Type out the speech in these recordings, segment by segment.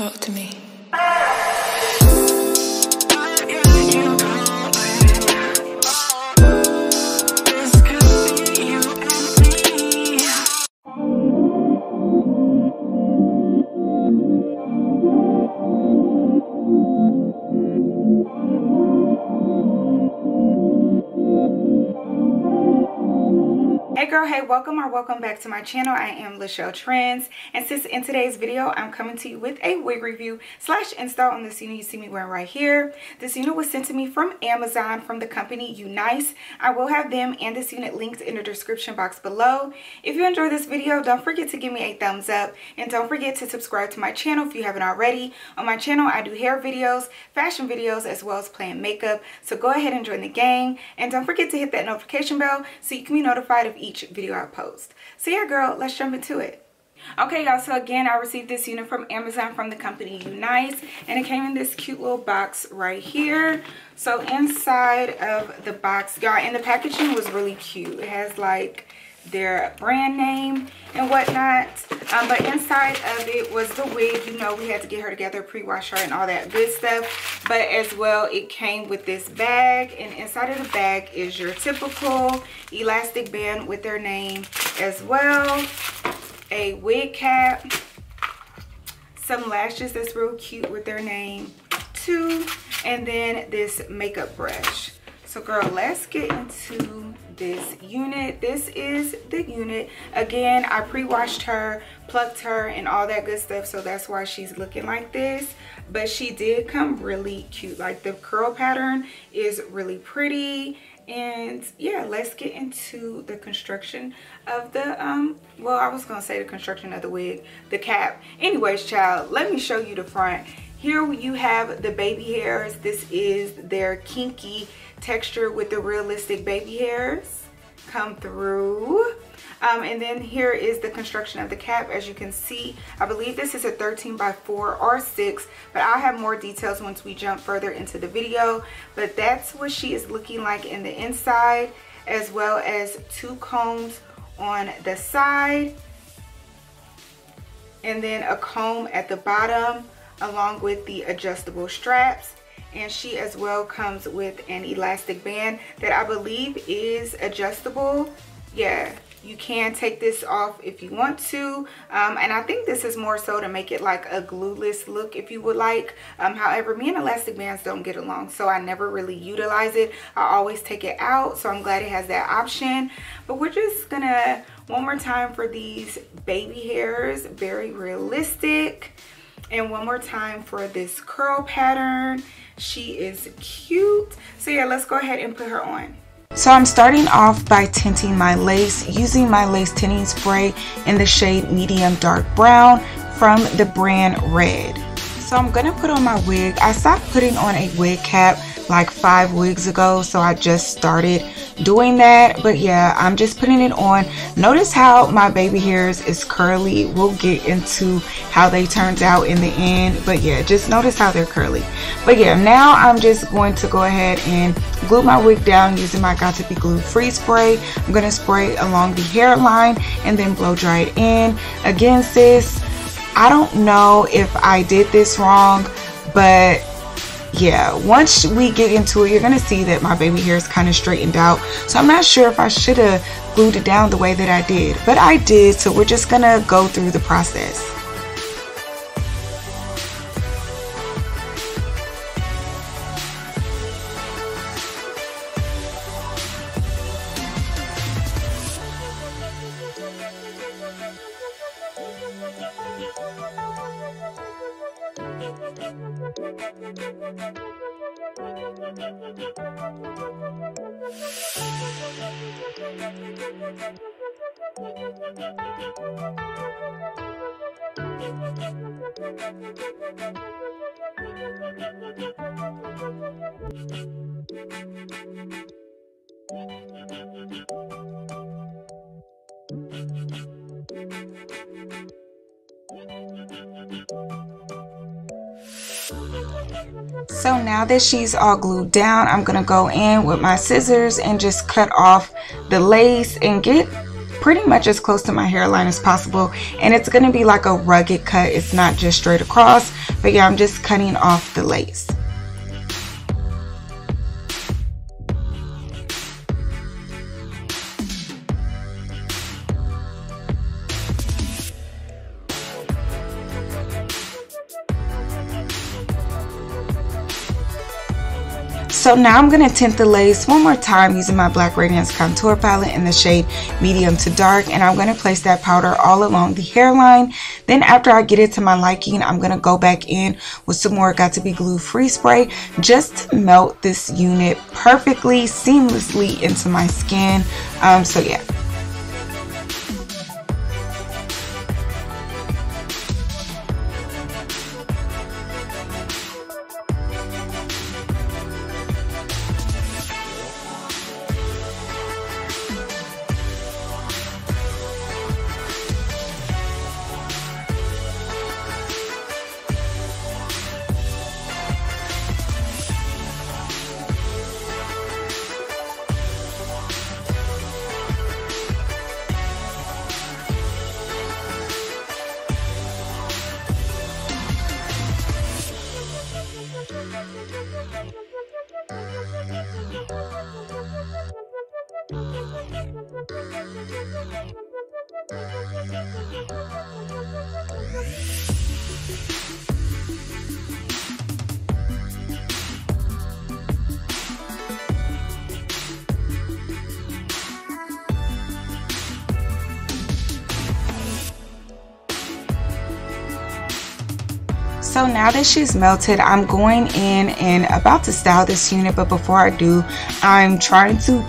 Talk to me. Welcome or welcome back to my channel. I am Lachelle Trends and since in today's video, I'm coming to you with a wig review slash install on this unit you see me wearing right here. This unit was sent to me from Amazon from the company Unice. I will have them and this unit linked in the description box below. If you enjoyed this video, don't forget to give me a thumbs up and don't forget to subscribe to my channel if you haven't already. On my channel, I do hair videos, fashion videos, as well as playing makeup. So go ahead and join the gang and don't forget to hit that notification bell so you can be notified of each video Post. So yeah, girl, let's jump into it. Okay, y'all, so again, I received this unit from Amazon from the company Unice, and it came in this cute little box right here. So inside of the box, y'all, and the packaging was really cute. It has like their brand name and whatnot. Um, but inside of it was the wig. You know we had to get her together pre-wash her and all that good stuff. But as well it came with this bag and inside of the bag is your typical elastic band with their name as well. A wig cap some lashes that's real cute with their name too and then this makeup brush. So girl let's get into this unit. This is the unit. Again i pre-washed her plucked her and all that good stuff so that's why she's looking like this. But she did come really cute. Like the curl pattern is really pretty. And yeah let's get into the construction of the um well i was gonna say the construction of the wig the cap. Anyways child let me show you the front. Here you have the baby hairs. This is their kinky texture with the realistic baby hairs come through. Um, and then here is the construction of the cap. As you can see, I believe this is a 13 by 4 or 6, but I'll have more details once we jump further into the video. But that's what she is looking like in the inside, as well as two combs on the side, and then a comb at the bottom, along with the adjustable straps and she as well comes with an elastic band that I believe is adjustable. Yeah you can take this off if you want to. Um, and I think this is more so to make it like a glueless look if you would like. Um, however me and elastic bands don't get along so I never really utilize it. I always take it out so I'm glad it has that option. But we're just gonna one more time for these baby hairs very realistic and one more time for this curl pattern. She is cute. So yeah let's go ahead and put her on. So I'm starting off by tinting my lace using my lace tinting spray in the shade medium dark brown from the brand red. So I'm gonna put on my wig. I stopped putting on a wig cap like five weeks ago so I just started doing that. But yeah I'm just putting it on. Notice how my baby hairs is curly. We'll get into how they turned out in the end. But yeah just notice how they're curly. But yeah now I'm just going to go ahead and glue my wig down using my Got2b glue free spray. I'm gonna spray along the hairline and then blow dry it in. Again sis I don't know if I did this wrong but yeah once we get into it you're gonna see that my baby hair is kind of straightened out. So I'm not sure if I should have glued it down the way that I did but I did so we're just gonna go through the process So now that she's all glued down, I'm going to go in with my scissors and just cut off the lace and get pretty much as close to my hairline as possible. And it's going to be like a rugged cut. It's not just straight across. But yeah I'm just cutting off the lace So now I'm going to tint the lace one more time using my Black Radiance Contour Palette in the shade Medium to Dark. And I'm going to place that powder all along the hairline. Then after I get it to my liking, I'm going to go back in with some more Got2b Glue Free Spray just to melt this unit perfectly, seamlessly into my skin. Um, so yeah. So now that she's melted, I'm going in and about to style this unit. But before I do, I'm trying to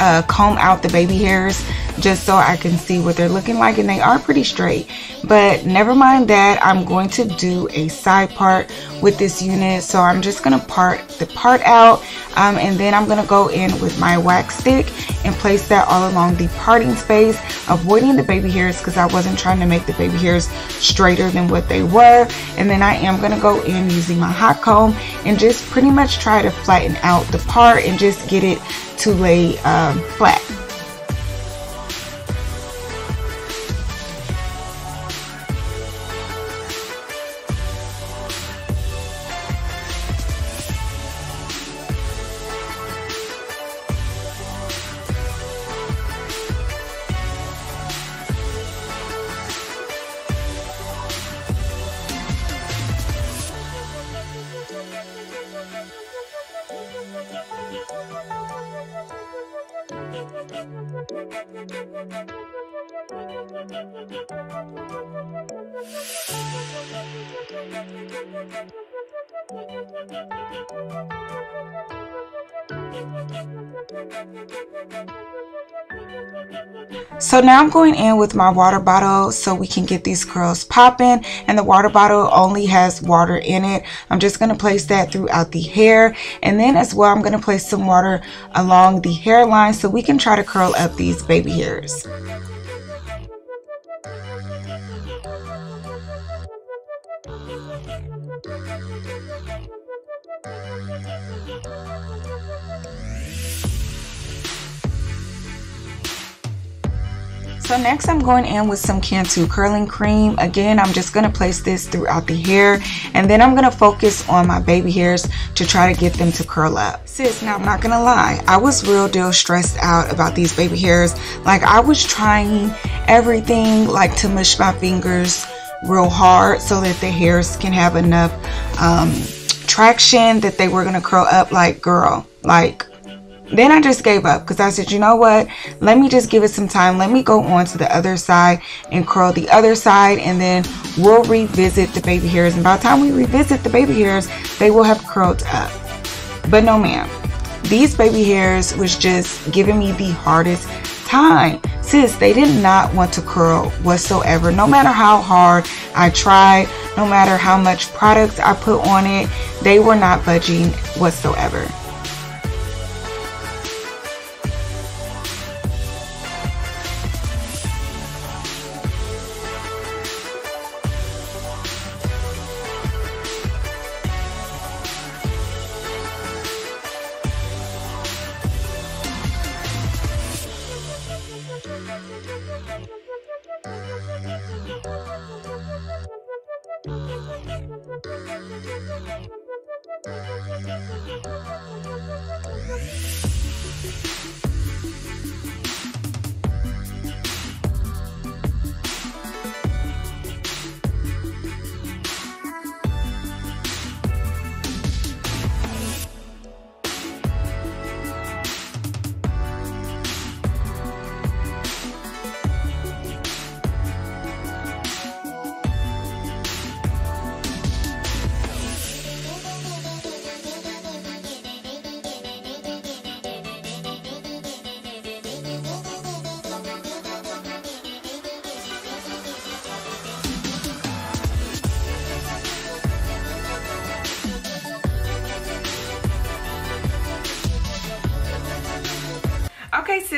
uh, comb out the baby hairs just so I can see what they're looking like and they are pretty straight. But never mind that I'm going to do a side part with this unit. So I'm just gonna part the part out um, and then I'm gonna go in with my wax stick and place that all along the parting space avoiding the baby hairs because I wasn't trying to make the baby hairs straighter than what they were. And then I am gonna go in using my hot comb and just pretty much try to flatten out the part and just get it to lay um, flat So now I'm going in with my water bottle so we can get these curls popping and the water bottle only has water in it. I'm just going to place that throughout the hair and then as well I'm going to place some water along the hairline so we can try to curl up these baby hairs. So next I'm going in with some Cantu curling cream. Again, I'm just going to place this throughout the hair and then I'm going to focus on my baby hairs to try to get them to curl up. Sis, now I'm not going to lie. I was real deal stressed out about these baby hairs. Like I was trying everything like to mush my fingers real hard so that the hairs can have enough um, traction that they were going to curl up like girl. Like then I just gave up because I said, you know what? Let me just give it some time. Let me go on to the other side and curl the other side and then we'll revisit the baby hairs. And by the time we revisit the baby hairs, they will have curled up. But no ma'am. These baby hairs was just giving me the hardest time. Sis, they did not want to curl whatsoever. No matter how hard I tried, no matter how much product I put on it, they were not budging whatsoever.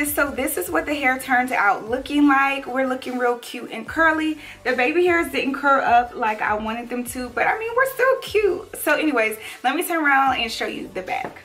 So this is what the hair turns out looking like. We're looking real cute and curly. The baby hairs didn't curl up like i wanted them to but i mean we're still cute. So anyways let me turn around and show you the back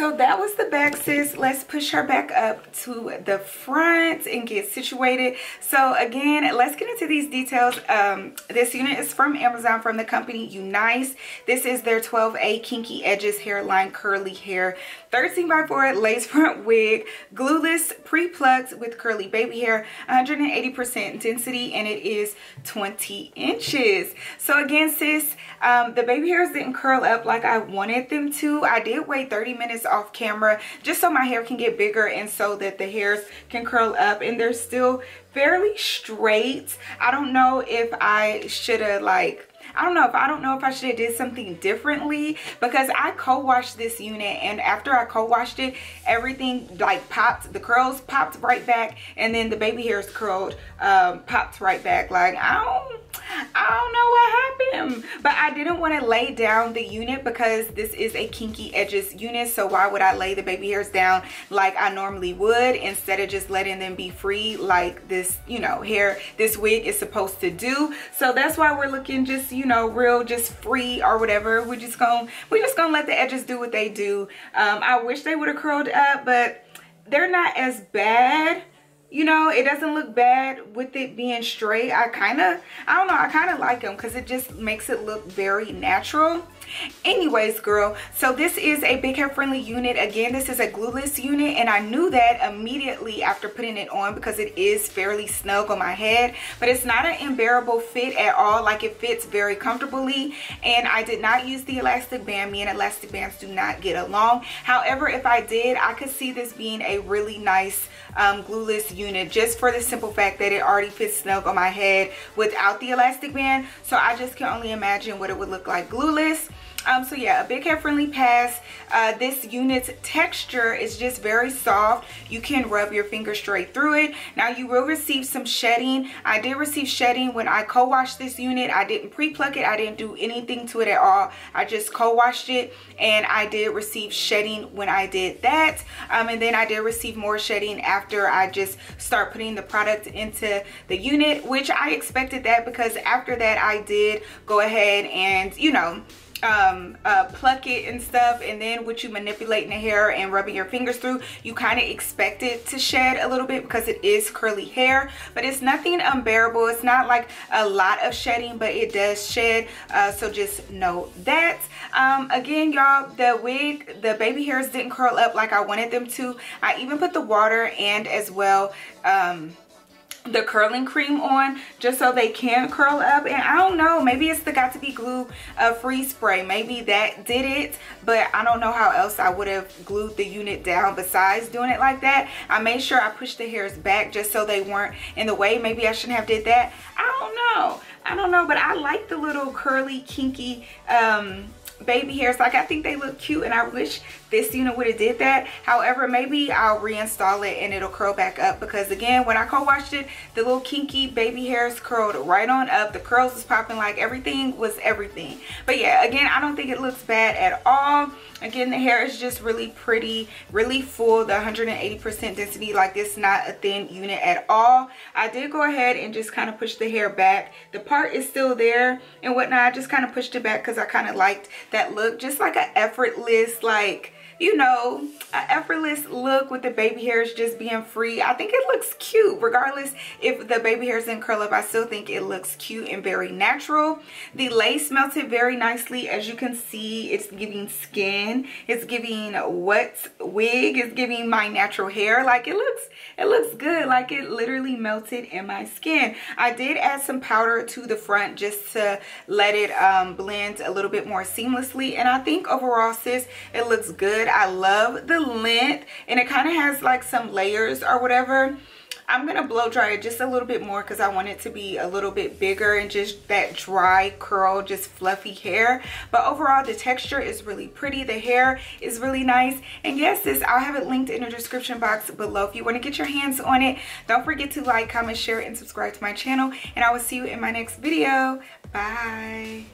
So that was the back sis. Let's push her back up to the front and get situated. So again, let's get into these details. Um, this unit is from Amazon from the company Unice. This is their 12A Kinky Edges Hairline Curly Hair 13 by 4 lace front wig, glueless, pre-plucked with curly baby hair, 180% density, and it is 20 inches. So again, sis, um, the baby hairs didn't curl up like I wanted them to. I did wait 30 minutes off camera just so my hair can get bigger and so that the hairs can curl up and they're still fairly straight. I don't know if I should have like I don't know if I don't know if I should have did something differently because I co-washed this unit and after I co-washed it everything like popped the curls popped right back and then the baby hairs curled um, popped right back. Like I don't I don't know what happened. But I didn't want to lay down the unit because this is a kinky edges unit so why would I lay the baby hairs down like I normally would instead of just letting them be free like this you know hair this wig is supposed to do? So that's why we're looking just you know real just free or whatever. We're just gonna we're just gonna let the edges do what they do. Um, I wish they would have curled up but they're not as bad you know? It doesn't look bad with it being straight. I kind of i don't know i kind of like them because it just makes it look very natural anyways girl so this is a big hair friendly unit. Again this is a glueless unit and i knew that immediately after putting it on because it is fairly snug on my head but it's not an unbearable fit at all. Like it fits very comfortably and i did not use the elastic band. Me and elastic bands do not get along. However if i did i could see this being a really nice um, glueless unit just for the simple fact that it already fits snug on my head without the elastic band. So I just can only imagine what it would look like glueless um so yeah a big hair friendly pass. Uh this unit's texture is just very soft. You can rub your finger straight through it. Now you will receive some shedding. I did receive shedding when i co-washed this unit. I didn't pre-pluck it. I didn't do anything to it at all. I just co-washed it and i did receive shedding when i did that. Um and then i did receive more shedding after i just start putting the product into the unit which i expected that because after that i did go ahead and you know um, uh, pluck it and stuff and then with you manipulating the hair and rubbing your fingers through you kind of expect it to shed a little bit because it is curly hair but it's nothing unbearable. It's not like a lot of shedding but it does shed uh, so just know that. Um, again y'all the wig the baby hairs didn't curl up like I wanted them to. I even put the water and as well um, the curling cream on just so they can curl up. And I don't know maybe it's the Got2b glue uh, free spray. Maybe that did it but I don't know how else I would have glued the unit down besides doing it like that. I made sure I pushed the hairs back just so they weren't in the way. Maybe I shouldn't have did that. I don't know. I don't know but I like the little curly kinky um baby hairs like i think they look cute and i wish this unit would have did that. However maybe i'll reinstall it and it'll curl back up because again when i co-washed it the little kinky baby hairs curled right on up. The curls was popping like everything was everything. But yeah again i don't think it looks bad at all. Again the hair is just really pretty really full the 180 percent density. Like this not a thin unit at all. I did go ahead and just kind of push the hair back. The part is still there and whatnot. I just kind of pushed it back because i kind of liked that look just like an effortless like you know, an effortless look with the baby hairs just being free. I think it looks cute regardless if the baby hairs didn't curl up. I still think it looks cute and very natural. The lace melted very nicely. As you can see, it's giving skin. It's giving wet wig. It's giving my natural hair. Like it looks, it looks good. Like it literally melted in my skin. I did add some powder to the front just to let it um, blend a little bit more seamlessly. And I think overall, sis, it looks good. I love the length and it kind of has like some layers or whatever. I'm to blow dry it just a little bit more because I want it to be a little bit bigger and just that dry curl, just fluffy hair. But overall, the texture is really pretty. The hair is really nice. And yes, this I'll have it linked in the description box below if you want to get your hands on it. Don't forget to like, comment, share, and subscribe to my channel. And I will see you in my next video. Bye.